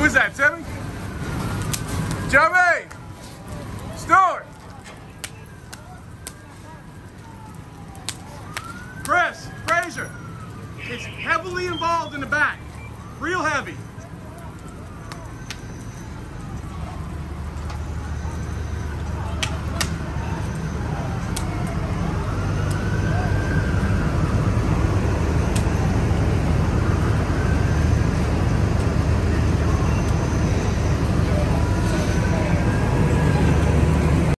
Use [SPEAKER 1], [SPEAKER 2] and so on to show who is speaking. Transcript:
[SPEAKER 1] Who's that, Timmy? Joey! Stuart! Chris, Frazier, it's heavily involved in the back. Real heavy.